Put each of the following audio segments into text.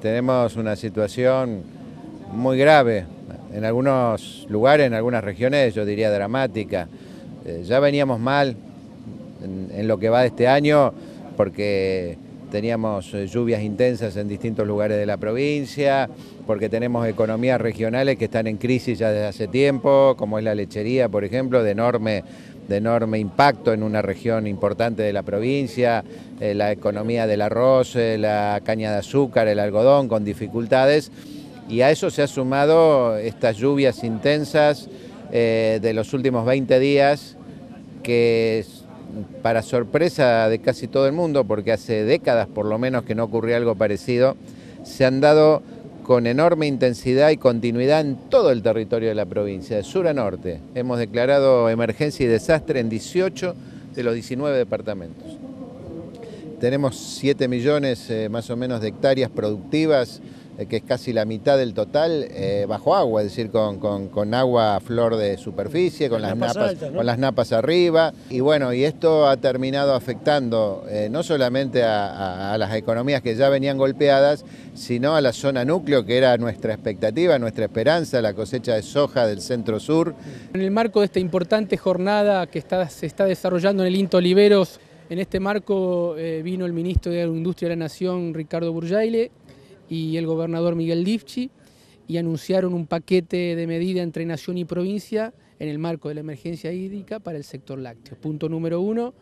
Tenemos una situación muy grave, en algunos lugares, en algunas regiones, yo diría dramática. Eh, ya veníamos mal en, lo que va de este año porque teníamos eh, lluvias intensas en distintos lugares de la provincia, porque tenemos economías regionales que están en crisis ya desde hace tiempo, como es la lechería, por ejemplo, de enorme, de enorme impacto en una región importante de la provincia, eh, la economía del arroz, la caña de azúcar, el algodón, con dificultades, y a eso se ha sumado estas lluvias intensas de los últimos 20 días, que para sorpresa de casi todo el mundo, porque hace décadas por lo menos que no ocurría algo parecido, se han dado con enorme intensidad y continuidad en todo el territorio de la provincia, de sur a norte. Hemos declarado emergencia y desastre en 18 de los 19 departamentos. Tenemos 7 millones eh, más o menos de hectáreas productivas que es casi la mitad del total, eh, bajo agua, es decir, con, agua a flor de superficie, con, las, napas, con las napas arriba. Y bueno, y esto ha terminado afectando eh, no solamente a, las economías que ya venían golpeadas, sino a la zona núcleo, que era nuestra expectativa, nuestra esperanza, la cosecha de soja del centro sur. En el marco de esta importante jornada que se está desarrollando en el Into Oliveros, en este marco vino el ministro de Industria de la Nación, Ricardo Burjaile, y el gobernador Miguel Lifchi y anunciaron un paquete de medidas entre nación y provincia en el marco de la emergencia hídrica para el sector lácteo. Punto número uno,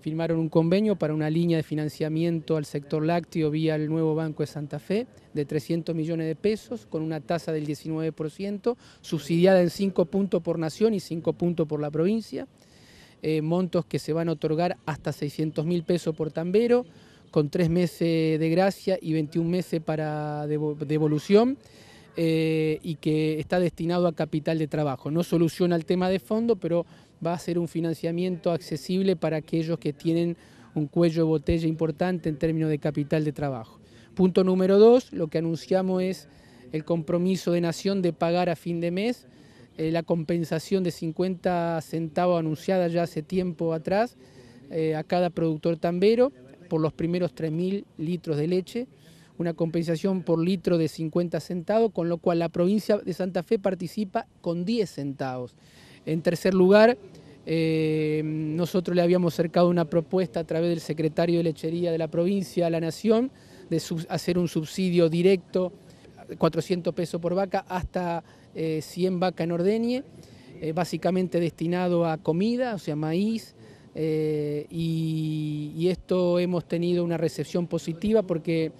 firmaron un convenio para una línea de financiamiento al sector lácteo vía el nuevo Banco de Santa Fe de 300 millones de pesos con una tasa del 19%, subsidiada en 5 puntos por nación y 5 puntos por la provincia, eh, montos que se van a otorgar hasta 600 mil pesos por tambero, con tres meses de gracia y 21 meses para devolución eh, y que está destinado a capital de trabajo. No soluciona el tema de fondo, pero va a ser un financiamiento accesible para aquellos que tienen un cuello de botella importante en términos de capital de trabajo. Punto número dos, lo que anunciamos es el compromiso de Nación de pagar a fin de mes eh, la compensación de 50 centavos anunciada ya hace tiempo atrás eh, a cada productor tambero por los primeros 3.000 litros de leche, una compensación por litro de 50 centavos, con lo cual la provincia de Santa Fe participa con 10 centavos. En tercer lugar, eh, nosotros le habíamos acercado una propuesta a través del secretario de lechería de la provincia a la Nación de hacer un subsidio directo, 400 pesos por vaca, hasta 100 eh, vacas en ordeñe, eh, básicamente destinado a comida, o sea, maíz, eh, y, esto hemos tenido una recepción positiva porque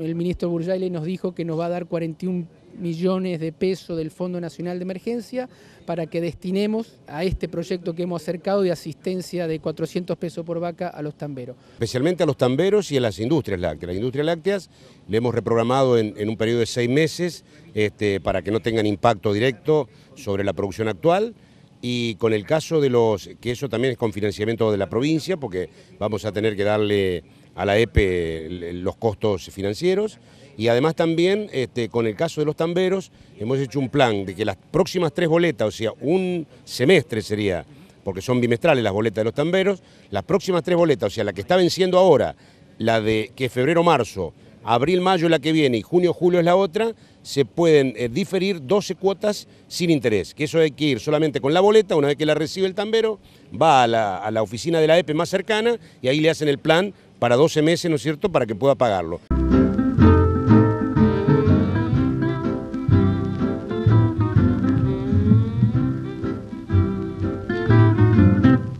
el ministro Burjaile nos dijo que nos va a dar 41 millones de pesos del Fondo Nacional de Emergencia para que destinemos a este proyecto que hemos acercado de asistencia de 400 pesos por vaca a los tamberos. Especialmente a los tamberos y a las industrias lácteas. Las industrias lácteas le hemos reprogramado en, un periodo de seis meses este, para que no tengan impacto directo sobre la producción actual y con el caso de los, que eso también es con financiamiento de la provincia, porque vamos a tener que darle a la EPE los costos financieros, y además también este, con el caso de los tamberos hemos hecho un plan de que las próximas tres boletas, o sea, un semestre sería, porque son bimestrales las boletas de los tamberos, las próximas tres boletas, o sea, la que está venciendo ahora, la de que febrero-marzo, abril-mayo la que viene y junio-julio es la otra, se pueden eh, diferir 12 cuotas sin interés, que eso hay que ir solamente con la boleta, una vez que la recibe el tambero, va a la, oficina de la EPE más cercana y ahí le hacen el plan para 12 meses, ¿no es cierto?, para que pueda pagarlo.